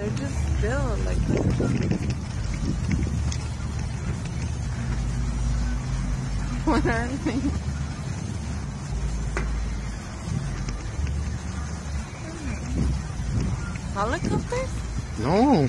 They're just still like. What are they? Helicopters? No.